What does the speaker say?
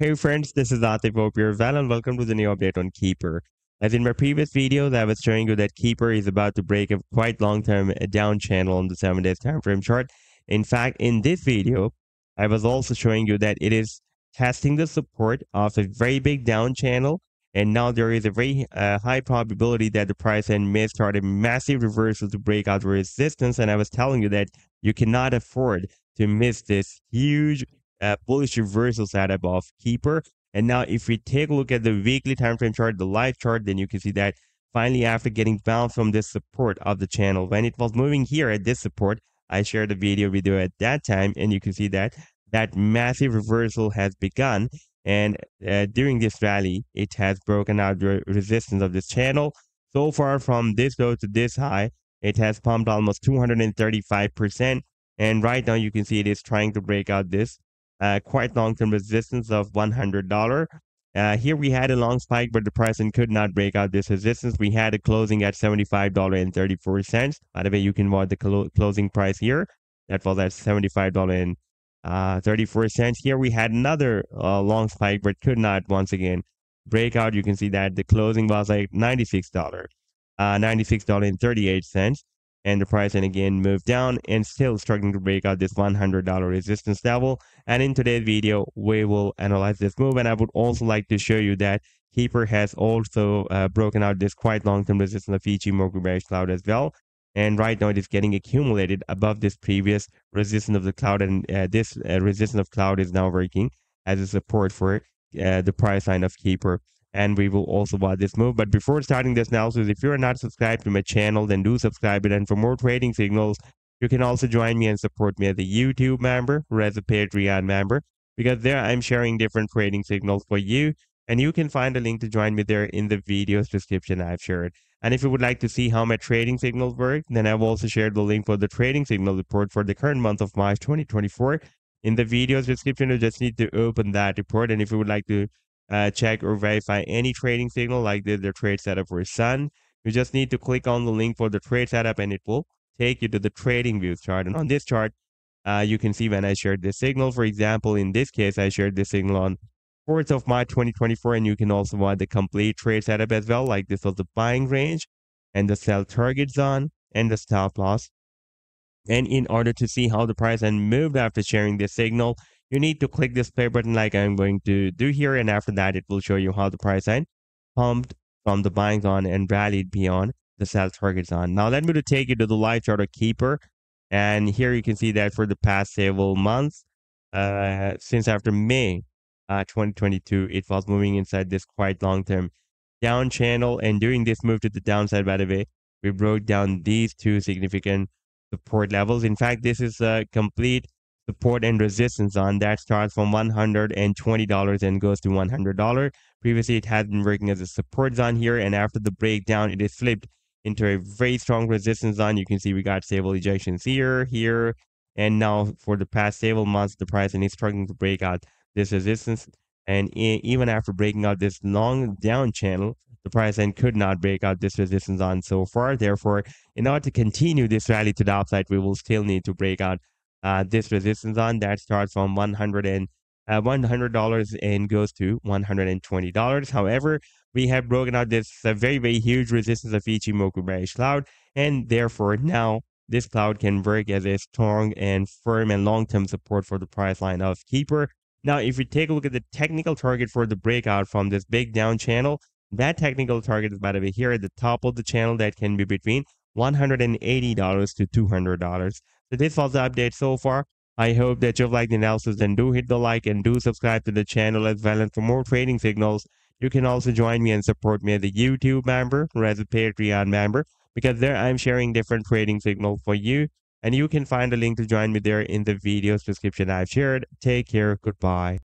Hey friends, this is Atif you're and welcome to the new update on Keeper. As in my previous videos, I was showing you that Keeper is about to break a quite long-term down channel on the 7 days time frame chart. In fact, in this video, I was also showing you that it is testing the support of a very big down channel and now there is a very uh, high probability that the price end may start a massive reversal to break out resistance and I was telling you that you cannot afford to miss this huge uh, bullish reversal setup of keeper. And now if we take a look at the weekly time frame chart, the live chart, then you can see that finally after getting bounced from this support of the channel, when it was moving here at this support, I shared a video with you at that time and you can see that that massive reversal has begun. And uh, during this rally, it has broken out the resistance of this channel. So far from this low to this high, it has pumped almost 235%. And right now you can see it is trying to break out this uh, quite long-term resistance of $100. Uh, here we had a long spike, but the price could not break out this resistance. We had a closing at $75.34. By the way, you can watch the clo closing price here. That was at $75.34. Uh, here we had another uh, long spike, but could not once again break out. You can see that the closing was like $96, uh, $96.38 and the price and again moved down and still struggling to break out this $100 resistance level. And in today's video, we will analyze this move. And I would also like to show you that Keeper has also uh, broken out this quite long-term resistance of Ichimoku bearish cloud as well. And right now it is getting accumulated above this previous resistance of the cloud. And uh, this uh, resistance of cloud is now working as a support for uh, the price line of Keeper and we will also watch this move. But before starting this analysis, if you're not subscribed to my channel, then do subscribe it. And for more trading signals, you can also join me and support me as a YouTube member or as a Patreon member because there I'm sharing different trading signals for you. And you can find a link to join me there in the video's description I've shared. And if you would like to see how my trading signals work, then I've also shared the link for the trading signal report for the current month of March 2024. In the video's description, you just need to open that report. And if you would like to uh, check or verify any trading signal like the, the trade setup for Sun. You just need to click on the link for the trade setup and it will take you to the trading views chart. And on this chart, uh, you can see when I shared the signal. For example, in this case, I shared the signal on 4th of March 2024, and you can also watch the complete trade setup as well. Like this was the buying range and the sell target zone and the stop loss. And in order to see how the price and moved after sharing this signal, you need to click this play button like I'm going to do here. And after that, it will show you how the price line pumped from the buying zone and rallied beyond the sell target zone. Now, let me take you to the live chart of Keeper. And here you can see that for the past several months, uh, since after May uh, 2022, it was moving inside this quite long-term down channel. And during this move to the downside, by the way, we broke down these two significant support levels. In fact, this is a complete support and resistance on that starts from $120 and goes to $100. Previously, it had been working as a support zone here, and after the breakdown, it is flipped into a very strong resistance zone. You can see we got stable ejections here, here, and now for the past several months, the price is struggling to break out this resistance. And even after breaking out this long down channel, the price then could not break out this resistance on so far. Therefore, in order to continue this rally to the upside, we will still need to break out uh, this resistance on that starts from 100 and uh, $100 and goes to $120. However, we have broken out this uh, very, very huge resistance of Ichimoku bearish cloud, and therefore now this cloud can work as a strong and firm and long-term support for the price line of Keeper. Now, if we take a look at the technical target for the breakout from this big down channel, that technical target is by the way here at the top of the channel that can be between $180 to $200. So this was the update so far. I hope that you've liked the analysis and do hit the like and do subscribe to the channel as well. And for more trading signals, you can also join me and support me as a YouTube member or as a Patreon member because there I'm sharing different trading signals for you. And you can find a link to join me there in the video's description I've shared. Take care. Goodbye.